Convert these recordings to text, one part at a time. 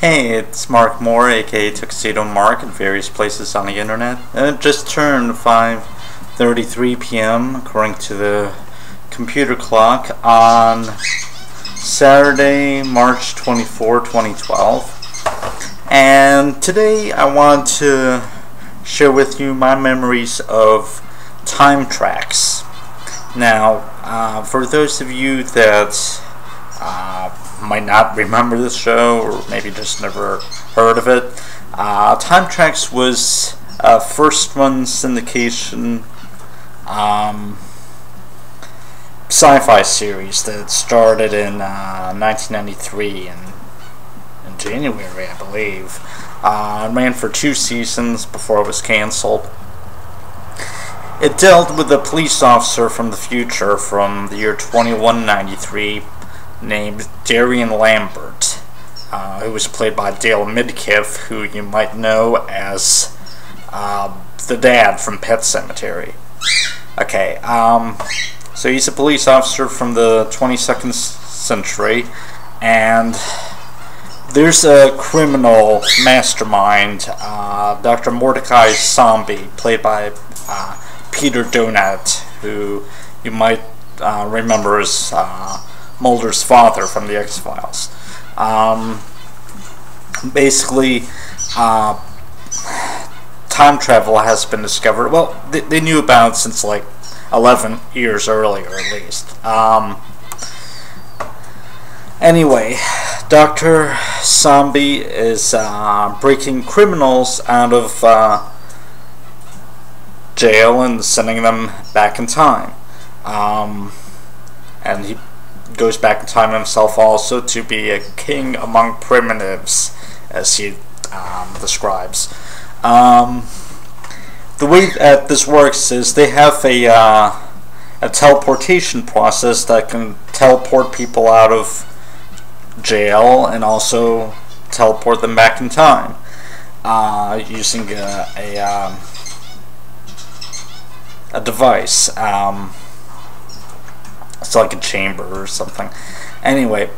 Hey, it's Mark Moore, aka Tuxedo Mark, at various places on the internet. It just turned 5.33 p.m. according to the computer clock on Saturday, March 24, 2012. And today I want to share with you my memories of Time Trax. Now, uh, for those of you that uh, might not remember this show or maybe just never heard of it. Uh, Time Trax was a first run syndication um, sci fi series that started in uh, 1993 in, in January, I believe. Uh, ran for two seasons before it was canceled. It dealt with a police officer from the future from the year 2193 named Darien Lambert, uh, who was played by Dale Midkiff, who you might know as uh, the dad from Pet Sematary. Okay, um, so he's a police officer from the 22nd century, and there's a criminal mastermind, uh, Dr. Mordecai Sahmbi, played by uh, Peter Donat, who you might uh, remember as uh, Mulder's father from the X Files. Um, basically, uh, time travel has been discovered. Well, they, they, knew about it since like 11 years earlier, at least. Um, anyway, Dr. Sahmbi is uh, breaking criminals out of uh, jail and sending them back in time. Um, and he goes back in time himself also to be a king among primitives, as he um, describes. Um, the way that this works is they have a, uh, a teleportation process that can teleport people out of jail and also teleport them back in time uh, using a, a, um, a device. Um, it's like a chamber or something. Anyway,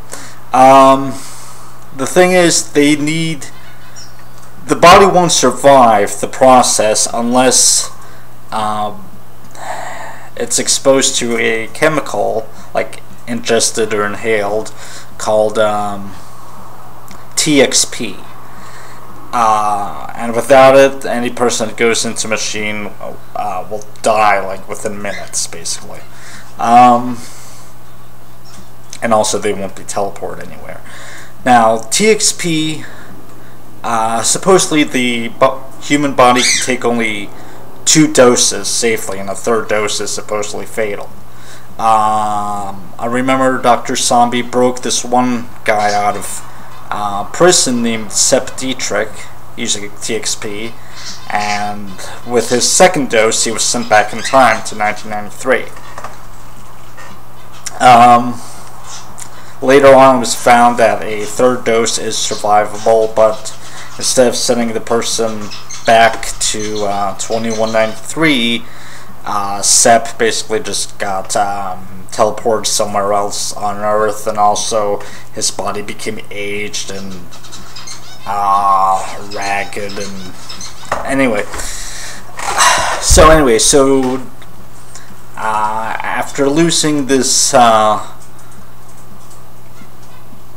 um, the thing is, they need the body won't survive the process unless um, it's exposed to a chemical, like ingested or inhaled, called um, TXP. Uh, and without it, any person that goes into machine uh, will die like within minutes, basically. Um, and also they won't be teleported anywhere. Now, TXP, uh, supposedly the bo human body can take only two doses safely, and a third dose is supposedly fatal. Um, I remember Dr. Sahmbi broke this one guy out of uh, prison named Sepp Dietrich using TXP, and with his second dose, he was sent back in time to 1993. Um, Later on, it was found that a third dose is survivable, but instead of sending the person back to uh, 2193, uh, Sepp basically just got um, teleported somewhere else on Earth, and also his body became aged and uh, ragged. And anyway, so anyway, so after losing this uh,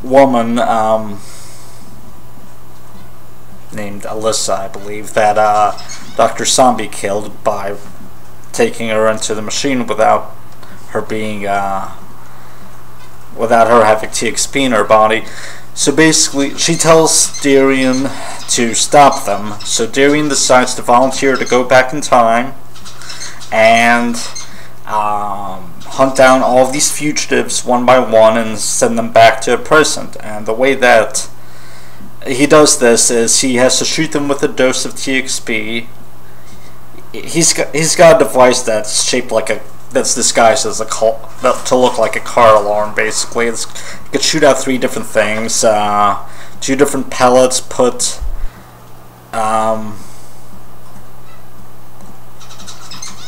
woman um, named Alyssa, I believe, that uh, Dr. Sahmbi killed by taking her into the machine without her being, uh, without her having TXP in her body. So basically, she tells Darien to stop them. So Darien decides to volunteer to go back in time and um, hunt down all of these fugitives one by one and send them back to a present. And the way that he does this is he has to shoot them with a dose of TXP. He's got, he's got a device that's shaped like a that's disguised as a car, to look like a car alarm. Basically, it's, it could shoot out three different things. Uh, two different pellets put um,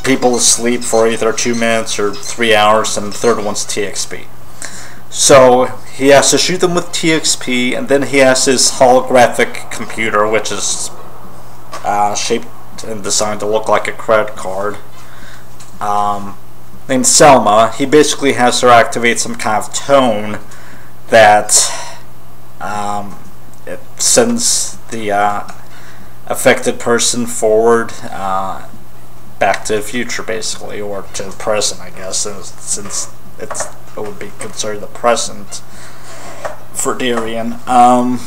people asleep for either two minutes or three hours, and the third one's TXP. So he has to shoot them with TXP, and then he has his holographic computer, which is uh, shaped and designed to look like a credit card. Um, named Selma. He basically has her activate some kind of tone that um, it sends the uh, affected person forward uh, back to the future, basically, or to the present, I guess, since it's it would be considered the present for Darien. Um,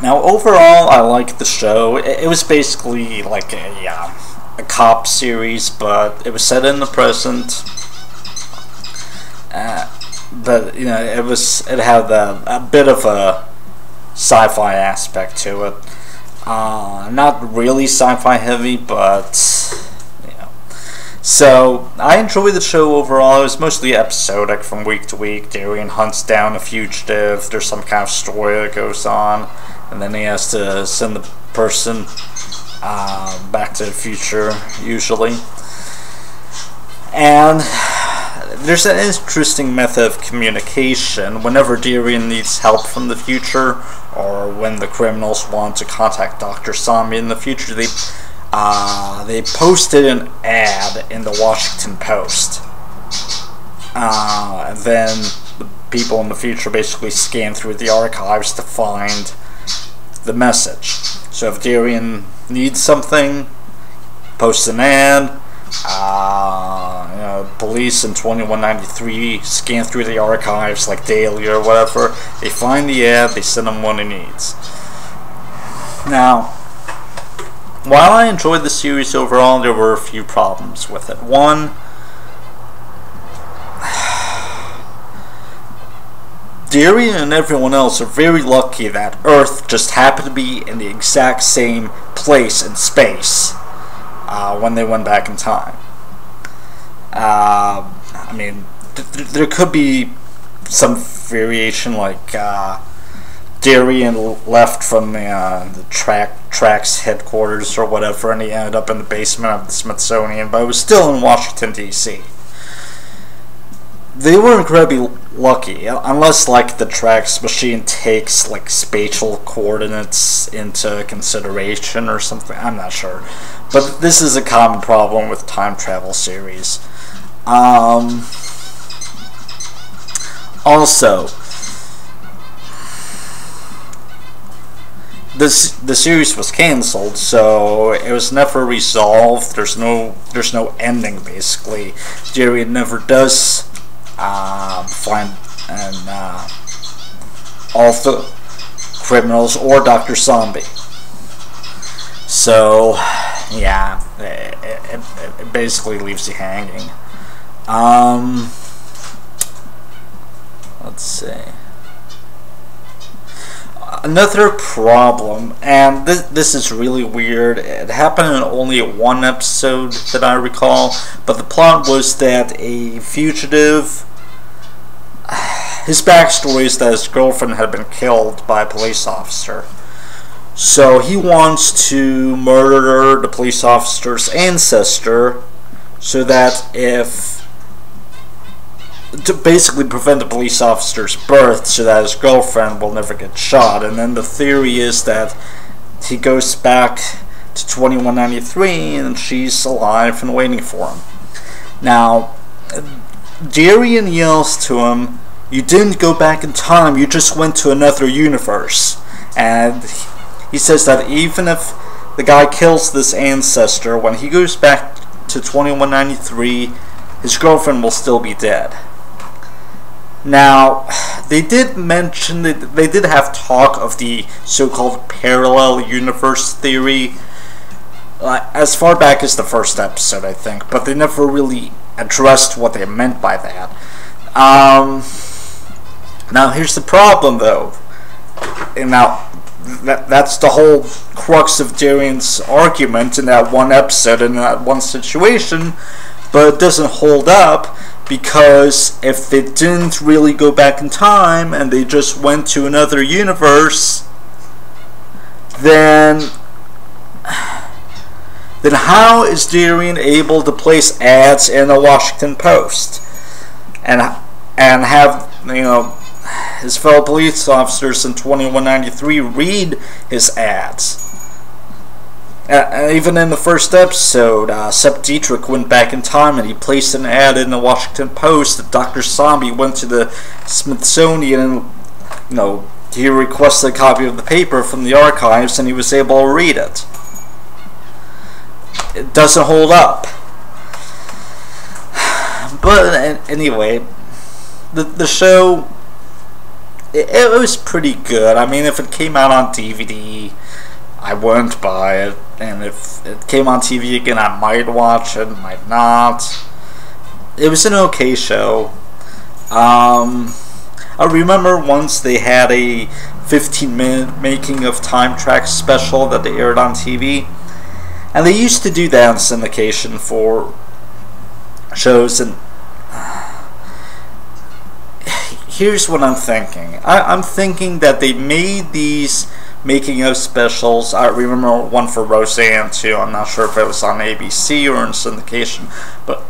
now, overall, I like the show. It, it was basically like a uh, a cop series, but it was set in the present. Uh, but you know, it was it had a, a bit of a sci-fi aspect to it. Uh, not really sci-fi heavy, but. So I enjoyed the show overall. It was mostly episodic from week to week. Darien hunts down a fugitive. There's some kind of story that goes on, and then he has to send the person uh, back to the future, usually. And there's an interesting method of communication. Whenever Darien needs help from the future, or when the criminals want to contact Dr. Sahmbi in the future, they uh, they posted an ad in the Washington Post. Uh, and then the people in the future basically scan through the archives to find the message. So if Darien needs something, posts an ad. Uh, you know, police in 2193 scan through the archives like daily or whatever. They find the ad, they send him what he needs. Now, while I enjoyed the series overall, there were a few problems with it. One, Darien and everyone else are very lucky that Earth just happened to be in the exact same place in space uh, when they went back in time. Uh, I mean, th th there could be some variation, like uh, Darien left from the, uh, the track Trax headquarters or whatever, and he ended up in the basement of the Smithsonian, but it was still in Washington D.C they were incredibly lucky, unless like the Trax machine takes like spatial coordinates into consideration or something. I'm not sure, but this is a common problem with time travel series. Um, also, this the series was canceled, so it was never resolved. There's no there's no ending basically. Jerry never does um, find and uh, all the criminals or Dr. Sahmbi. So, yeah, it, it, it basically leaves you hanging. Um, let's see. Another problem, and this, this is really weird, it happened in only one episode that I recall, but the plot was that a fugitive his backstory is that his girlfriend had been killed by a police officer. So he wants to murder the police officer's ancestor so that if to basically prevent the police officer's birth so that his girlfriend will never get shot and then the theory is that he goes back to 2193 and she's alive and waiting for him now Darien yells to him you didn't go back in time, you just went to another universe. And he says that even if the guy kills this ancestor, when he goes back to 2193, his girlfriend will still be dead. Now, they did mention that they did have talk of the so-called parallel universe theory uh, as far back as the first episode, I think, but they never really addressed what they meant by that. Um, now here's the problem though. And now that that's the whole crux of Darien's argument in that one episode in that one situation, but it doesn't hold up because if they didn't really go back in time and they just went to another universe, then then how is Darien able to place ads in the Washington Post and and have you know, his fellow police officers in 2193 read his ads. Uh, even in the first episode, uh, Sepp Dietrich went back in time and he placed an ad in the Washington Post that Dr. Sahmbi went to the Smithsonian and, you know, he requested a copy of the paper from the archives and he was able to read it. It doesn't hold up. But anyway, the, the show, it, it was pretty good. I mean, if it came out on DVD, I wouldn't buy it. And if it came on TV again, I might watch it, might not. It was an okay show. Um, I remember once they had a 15 minute making of time track special that they aired on TV. And they used to do that in syndication for shows. And here's what I'm thinking I, am thinking that they made these making of specials. I remember one for Roseanne too. I'm not sure if it was on ABC or in syndication, but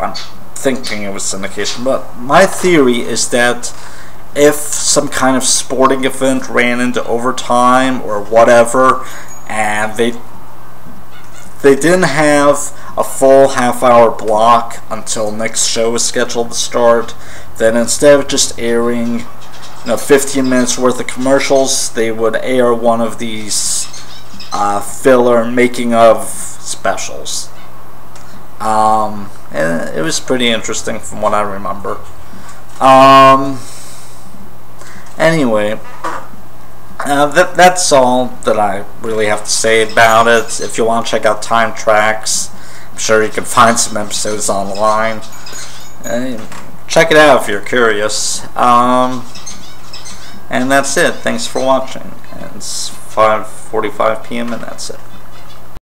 I'm thinking it was syndication. But my theory is that if some kind of sporting event ran into overtime or whatever, and they they didn't have a full half hour block until next show was scheduled to start, then instead of just airing know, 15 minutes worth of commercials, they would air one of these uh, filler making of specials. Um, and it was pretty interesting from what I remember. Um, anyway, uh, that, that's all that I really have to say about it. If you want to check out Time Trax, I'm sure you can find some episodes online. Uh, check it out if you're curious. Um, and that's it. Thanks for watching. It's 5.45 p.m. and that's it.